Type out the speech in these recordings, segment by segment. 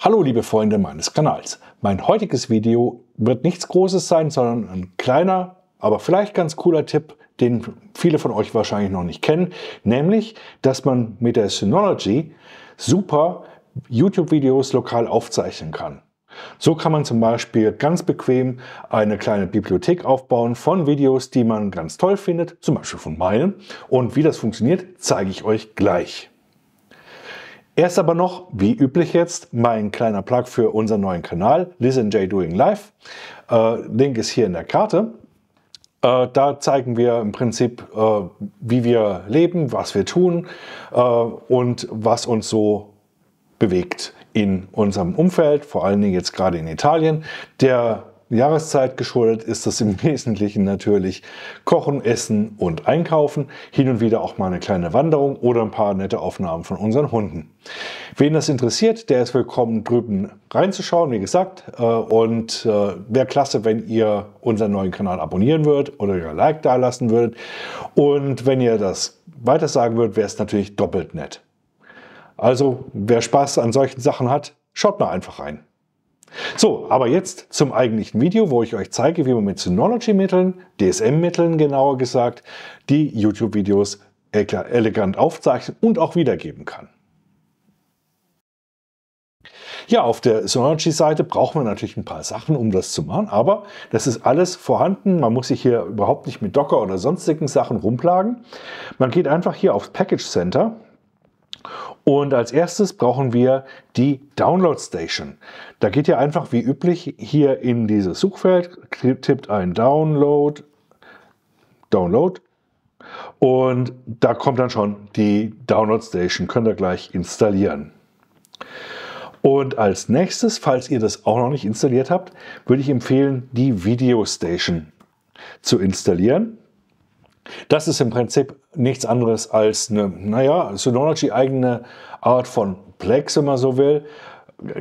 Hallo liebe Freunde meines Kanals. Mein heutiges Video wird nichts Großes sein, sondern ein kleiner, aber vielleicht ganz cooler Tipp, den viele von euch wahrscheinlich noch nicht kennen, nämlich, dass man mit der Synology super YouTube-Videos lokal aufzeichnen kann. So kann man zum Beispiel ganz bequem eine kleine Bibliothek aufbauen von Videos, die man ganz toll findet, zum Beispiel von meinen. Und wie das funktioniert, zeige ich euch gleich. Erst aber noch, wie üblich jetzt, mein kleiner Plug für unseren neuen Kanal, Listen J Doing Live. Äh, Link ist hier in der Karte. Äh, da zeigen wir im Prinzip, äh, wie wir leben, was wir tun äh, und was uns so bewegt in unserem Umfeld, vor allen Dingen jetzt gerade in Italien. Der Jahreszeit geschuldet ist das im Wesentlichen natürlich Kochen, Essen und Einkaufen. Hin und wieder auch mal eine kleine Wanderung oder ein paar nette Aufnahmen von unseren Hunden. Wen das interessiert, der ist willkommen drüben reinzuschauen, wie gesagt. Äh, und äh, wäre klasse, wenn ihr unseren neuen Kanal abonnieren würdet oder ihr Like da lassen würdet. Und wenn ihr das weiter sagen würdet, wäre es natürlich doppelt nett. Also wer Spaß an solchen Sachen hat, schaut mal einfach rein. So, aber jetzt zum eigentlichen Video, wo ich euch zeige, wie man mit Synology-Mitteln, DSM-Mitteln genauer gesagt, die YouTube-Videos elegant aufzeichnen und auch wiedergeben kann. Ja, auf der Synology-Seite braucht man natürlich ein paar Sachen, um das zu machen, aber das ist alles vorhanden. Man muss sich hier überhaupt nicht mit Docker oder sonstigen Sachen rumplagen. Man geht einfach hier aufs Package Center und als erstes brauchen wir die Download Station. Da geht ihr einfach wie üblich hier in dieses Suchfeld, tippt ein Download, Download und da kommt dann schon die Download Station, könnt ihr gleich installieren. Und als nächstes, falls ihr das auch noch nicht installiert habt, würde ich empfehlen, die Video Station zu installieren. Das ist im Prinzip nichts anderes als eine, naja, Synology eigene Art von Plex, wenn man so will.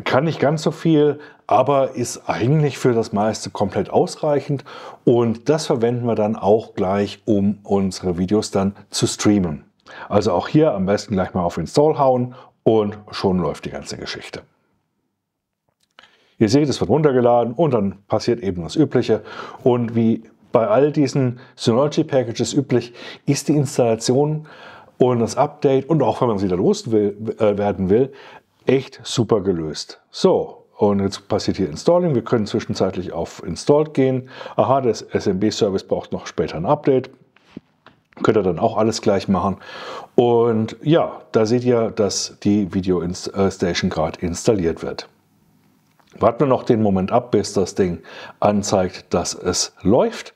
Kann nicht ganz so viel, aber ist eigentlich für das meiste komplett ausreichend. Und das verwenden wir dann auch gleich, um unsere Videos dann zu streamen. Also auch hier am besten gleich mal auf Install hauen und schon läuft die ganze Geschichte. Ihr seht, es wird runtergeladen und dann passiert eben das Übliche. Und wie bei all diesen Synology Packages üblich, ist die Installation und das Update und auch wenn man sie wieder loswerden äh, will, echt super gelöst. So, und jetzt passiert hier Installing. Wir können zwischenzeitlich auf Installed gehen. Aha, das SMB-Service braucht noch später ein Update. Könnt ihr dann auch alles gleich machen. Und ja, da seht ihr, dass die Video äh, Station gerade installiert wird. Warten wir noch den Moment ab, bis das Ding anzeigt, dass es läuft.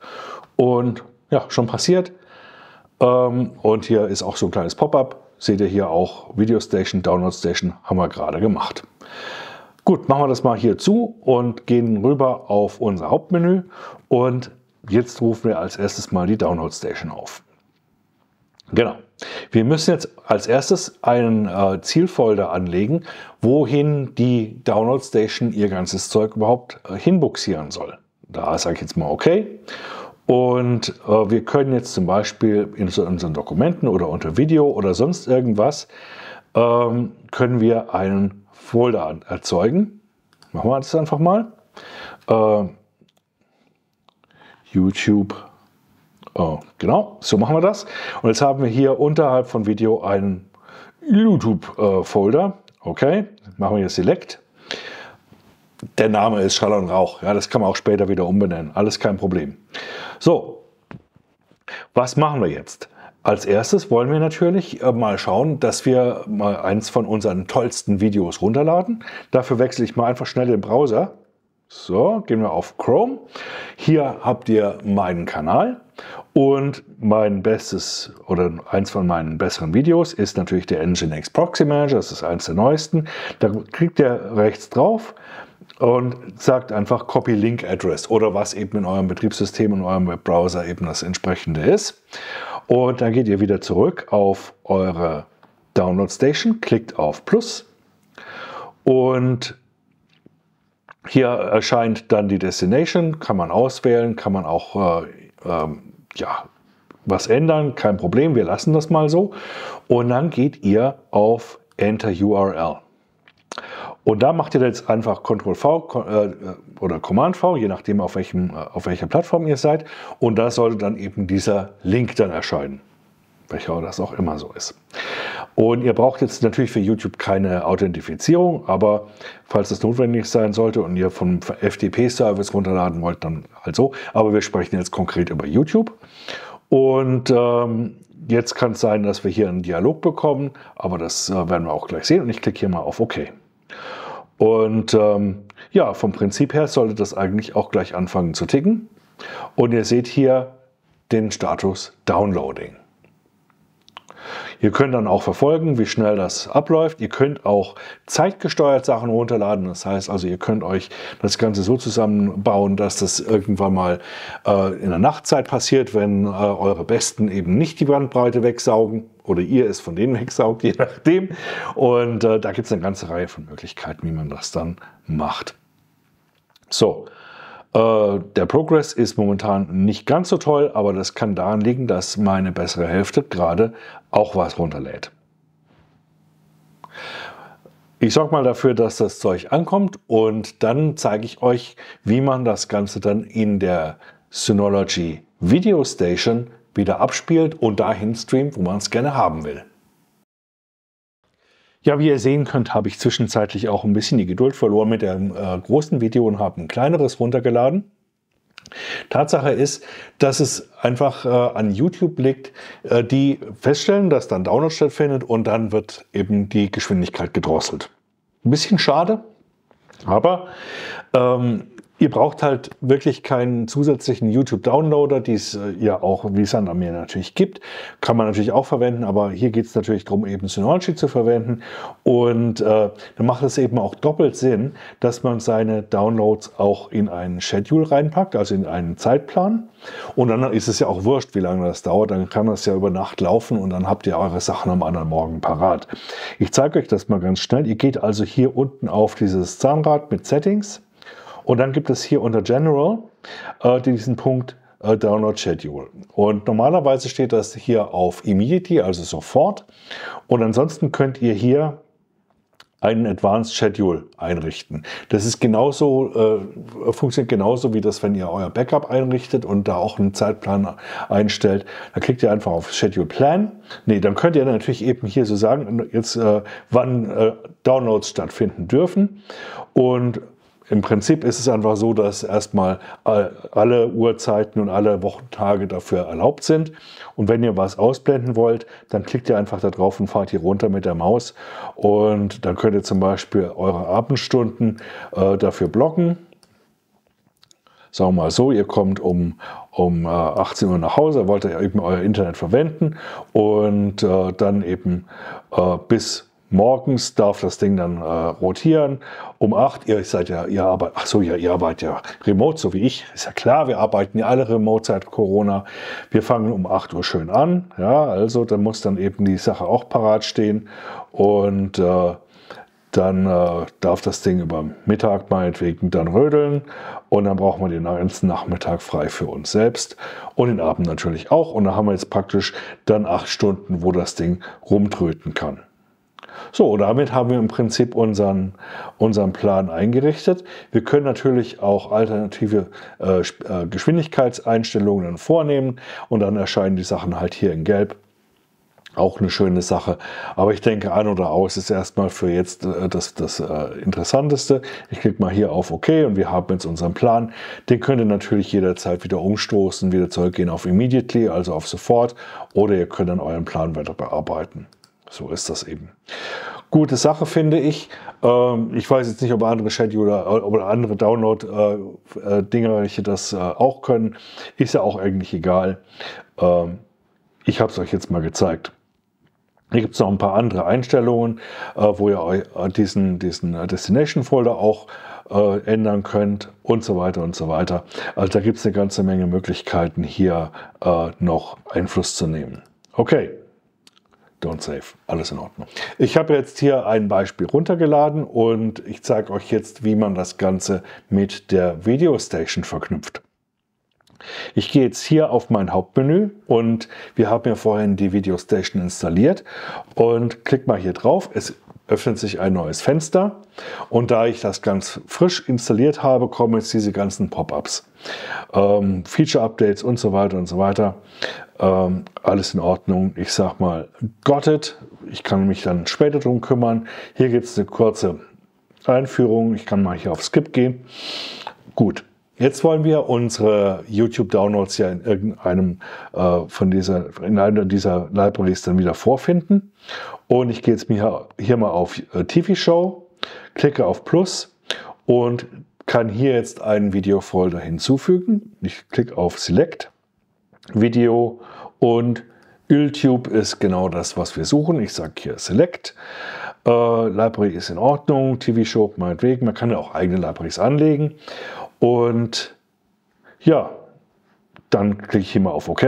Und ja, schon passiert. Ähm, und hier ist auch so ein kleines Pop-up. Seht ihr hier auch Video Station, Download Station haben wir gerade gemacht. Gut, machen wir das mal hier zu und gehen rüber auf unser Hauptmenü. Und jetzt rufen wir als erstes mal die Download Station auf. Genau. Wir müssen jetzt als erstes einen äh, Zielfolder anlegen, wohin die Download Station ihr ganzes Zeug überhaupt äh, hinbuxieren soll. Da sage ich jetzt mal OK. Und äh, wir können jetzt zum Beispiel in unseren Dokumenten oder unter Video oder sonst irgendwas, ähm, können wir einen Folder erzeugen. Machen wir das einfach mal. Äh, YouTube genau, so machen wir das. Und jetzt haben wir hier unterhalb von Video einen YouTube-Folder. okay, machen wir hier Select. Der Name ist Schall und Rauch. Ja, das kann man auch später wieder umbenennen. Alles kein Problem. So, was machen wir jetzt? Als erstes wollen wir natürlich äh, mal schauen, dass wir mal eins von unseren tollsten Videos runterladen. Dafür wechsle ich mal einfach schnell den Browser. So, gehen wir auf Chrome. Hier habt ihr meinen Kanal und mein bestes oder eins von meinen besseren Videos ist natürlich der Nginx Proxy Manager. Das ist eins der neuesten. Da klickt ihr rechts drauf und sagt einfach Copy Link Address oder was eben in eurem Betriebssystem und eurem Webbrowser eben das entsprechende ist. Und dann geht ihr wieder zurück auf eure Download Station, klickt auf Plus und hier erscheint dann die Destination, kann man auswählen, kann man auch äh, ähm, ja, was ändern, kein Problem, wir lassen das mal so. Und dann geht ihr auf Enter URL. Und da macht ihr jetzt einfach Ctrl-V äh, oder Command-V, je nachdem auf, welchem, äh, auf welcher Plattform ihr seid. Und da sollte dann eben dieser Link dann erscheinen, welcher das auch immer so ist. Und ihr braucht jetzt natürlich für YouTube keine Authentifizierung, aber falls es notwendig sein sollte und ihr vom FTP-Service runterladen wollt, dann halt so. Aber wir sprechen jetzt konkret über YouTube. Und ähm, jetzt kann es sein, dass wir hier einen Dialog bekommen, aber das äh, werden wir auch gleich sehen. Und ich klicke hier mal auf OK. Und ähm, ja, vom Prinzip her sollte das eigentlich auch gleich anfangen zu ticken. Und ihr seht hier den Status Downloading. Ihr könnt dann auch verfolgen, wie schnell das abläuft. Ihr könnt auch zeitgesteuert Sachen runterladen. Das heißt also, ihr könnt euch das Ganze so zusammenbauen, dass das irgendwann mal äh, in der Nachtzeit passiert, wenn äh, eure Besten eben nicht die Bandbreite wegsaugen oder ihr es von denen wegsaugt, je nachdem. Und äh, da gibt es eine ganze Reihe von Möglichkeiten, wie man das dann macht. So, der Progress ist momentan nicht ganz so toll, aber das kann daran liegen, dass meine bessere Hälfte gerade auch was runterlädt. Ich sorge mal dafür, dass das Zeug ankommt und dann zeige ich euch, wie man das Ganze dann in der Synology Video Station wieder abspielt und dahin streamt, wo man es gerne haben will. Ja, wie ihr sehen könnt, habe ich zwischenzeitlich auch ein bisschen die Geduld verloren mit dem äh, großen Video und habe ein kleineres runtergeladen. Tatsache ist, dass es einfach äh, an YouTube liegt, äh, die feststellen, dass dann Download stattfindet und dann wird eben die Geschwindigkeit gedrosselt. Ein bisschen schade, aber ähm, Ihr braucht halt wirklich keinen zusätzlichen YouTube-Downloader, die es äh, ja auch wie es an mir natürlich gibt. Kann man natürlich auch verwenden, aber hier geht es natürlich darum, eben Synology zu verwenden. Und äh, dann macht es eben auch doppelt Sinn, dass man seine Downloads auch in einen Schedule reinpackt, also in einen Zeitplan. Und dann ist es ja auch wurscht, wie lange das dauert. Dann kann das ja über Nacht laufen und dann habt ihr eure Sachen am anderen Morgen parat. Ich zeige euch das mal ganz schnell. Ihr geht also hier unten auf dieses Zahnrad mit Settings und dann gibt es hier unter General äh, diesen Punkt äh, Download Schedule. Und normalerweise steht das hier auf Immediately, also sofort. Und ansonsten könnt ihr hier einen Advanced Schedule einrichten. Das ist genauso, äh, funktioniert genauso wie das, wenn ihr euer Backup einrichtet und da auch einen Zeitplan einstellt. Da klickt ihr einfach auf Schedule Plan. Nee, dann könnt ihr natürlich eben hier so sagen, jetzt äh, wann äh, Downloads stattfinden dürfen. Und im Prinzip ist es einfach so, dass erstmal alle Uhrzeiten und alle Wochentage dafür erlaubt sind. Und wenn ihr was ausblenden wollt, dann klickt ihr einfach da drauf und fahrt hier runter mit der Maus. Und dann könnt ihr zum Beispiel eure Abendstunden äh, dafür blocken. Sagen wir mal so, ihr kommt um, um 18 äh, Uhr nach Hause, wollt ihr eben euer Internet verwenden und äh, dann eben äh, bis Morgens darf das Ding dann äh, rotieren. Um 8, ihr seid ja, ihr arbeitet, ach so, ja, ihr arbeitet ja remote, so wie ich. Ist ja klar, wir arbeiten ja alle remote seit Corona. Wir fangen um 8 Uhr schön an. Ja, also da muss dann eben die Sache auch parat stehen. Und äh, dann äh, darf das Ding über Mittag meinetwegen dann rödeln und dann brauchen wir den ganzen Nachmittag frei für uns selbst und den Abend natürlich auch. Und da haben wir jetzt praktisch dann acht Stunden, wo das Ding rumtröten kann. So, damit haben wir im Prinzip unseren, unseren Plan eingerichtet. Wir können natürlich auch alternative äh, äh, Geschwindigkeitseinstellungen vornehmen und dann erscheinen die Sachen halt hier in Gelb. Auch eine schöne Sache. Aber ich denke, an oder aus ist erstmal für jetzt äh, das, das äh, Interessanteste. Ich klicke mal hier auf OK und wir haben jetzt unseren Plan. Den könnt ihr natürlich jederzeit wieder umstoßen, wieder zurückgehen auf Immediately, also auf sofort. Oder ihr könnt dann euren Plan weiter bearbeiten. So ist das eben. Gute Sache finde ich. Ähm, ich weiß jetzt nicht, ob andere Scheduler oder andere Download-Dinger äh, das äh, auch können. Ist ja auch eigentlich egal. Ähm, ich habe es euch jetzt mal gezeigt. Hier gibt es noch ein paar andere Einstellungen, äh, wo ihr diesen, diesen Destination-Folder auch ändern könnt und so weiter und so weiter. Also da gibt es eine ganze Menge Möglichkeiten, hier noch Einfluss zu nehmen. Okay don't save. Alles in Ordnung. Ich habe jetzt hier ein Beispiel runtergeladen und ich zeige euch jetzt, wie man das Ganze mit der Video Station verknüpft. Ich gehe jetzt hier auf mein Hauptmenü und wir haben ja vorhin die Video Station installiert und klick mal hier drauf. Es öffnet sich ein neues Fenster und da ich das ganz frisch installiert habe, kommen jetzt diese ganzen Pop-ups. Ähm, Feature-Updates und so weiter und so weiter. Ähm, alles in Ordnung. Ich sag mal, got it. Ich kann mich dann später drum kümmern. Hier gibt es eine kurze Einführung. Ich kann mal hier auf Skip gehen. Gut. Jetzt wollen wir unsere YouTube-Downloads ja in irgendeinem äh, von dieser, in einer dieser Libraries dann wieder vorfinden. Und ich gehe jetzt hier, hier mal auf äh, TV Show, klicke auf Plus und kann hier jetzt einen Videofolder hinzufügen. Ich klicke auf Select, Video und YouTube ist genau das, was wir suchen. Ich sage hier Select. Äh, Library ist in Ordnung, TV Show meinetwegen. Man kann ja auch eigene Libraries anlegen. Und ja, dann klicke ich hier mal auf OK.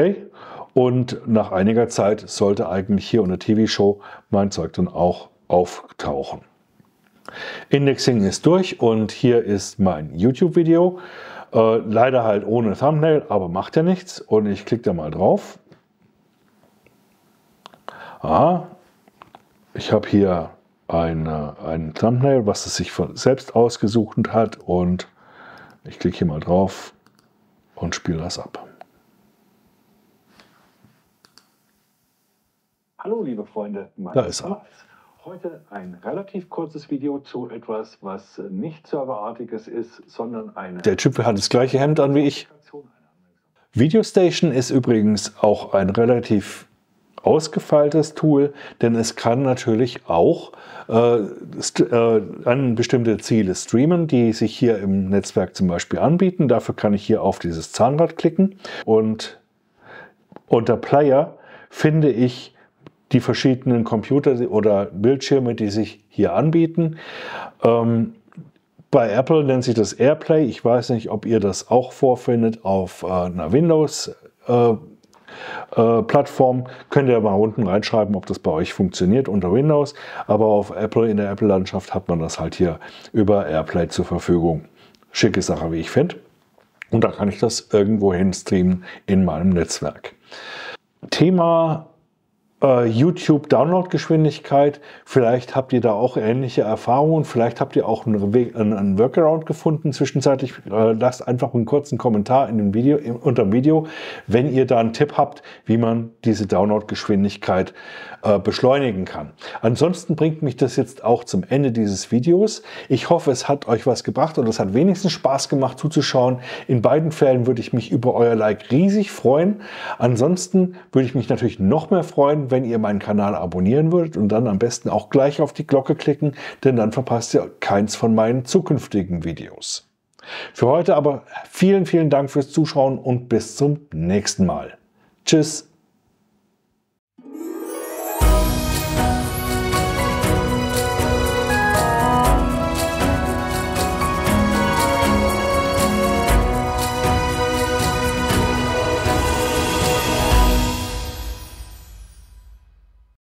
Und nach einiger Zeit sollte eigentlich hier unter TV Show mein Zeug dann auch auftauchen. Indexing ist durch und hier ist mein YouTube-Video. Äh, leider halt ohne Thumbnail, aber macht ja nichts. Und ich klicke da mal drauf. Ah, ich habe hier eine, ein Thumbnail, was es sich von selbst ausgesucht hat. Und ich klicke hier mal drauf und spiele das ab. Hallo liebe Freunde, da ist er. Heute ein relativ kurzes Video zu etwas, was nicht serverartiges ist, sondern eine... Der Typ hat das gleiche Hemd an wie ich. VideoStation ist übrigens auch ein relativ ausgefeiltes Tool, denn es kann natürlich auch äh, äh, an bestimmte Ziele streamen, die sich hier im Netzwerk zum Beispiel anbieten. Dafür kann ich hier auf dieses Zahnrad klicken und unter Player finde ich die verschiedenen Computer oder Bildschirme, die sich hier anbieten. Ähm, bei Apple nennt sich das AirPlay. Ich weiß nicht, ob ihr das auch vorfindet auf äh, einer Windows. Äh, äh, Plattform könnt ihr mal unten reinschreiben, ob das bei euch funktioniert unter Windows. Aber auf Apple, in der Apple-Landschaft hat man das halt hier über AirPlay zur Verfügung. Schicke Sache, wie ich finde. Und da kann ich das irgendwo hin streamen in meinem Netzwerk. Thema äh, YouTube-Downloadgeschwindigkeit. Vielleicht habt ihr da auch ähnliche Erfahrungen. Vielleicht habt ihr auch einen, einen Workaround gefunden zwischenzeitlich. Äh, lasst einfach einen kurzen Kommentar in dem Video, unter dem Video, wenn ihr da einen Tipp habt, wie man diese Downloadgeschwindigkeit äh, beschleunigen kann. Ansonsten bringt mich das jetzt auch zum Ende dieses Videos. Ich hoffe, es hat euch was gebracht und es hat wenigstens Spaß gemacht zuzuschauen. In beiden Fällen würde ich mich über euer Like riesig freuen. Ansonsten würde ich mich natürlich noch mehr freuen, wenn ihr meinen Kanal abonnieren würdet und dann am besten auch gleich auf die Glocke klicken, denn dann verpasst ihr keins von meinen zukünftigen Videos. Für heute aber vielen, vielen Dank fürs Zuschauen und bis zum nächsten Mal. Tschüss.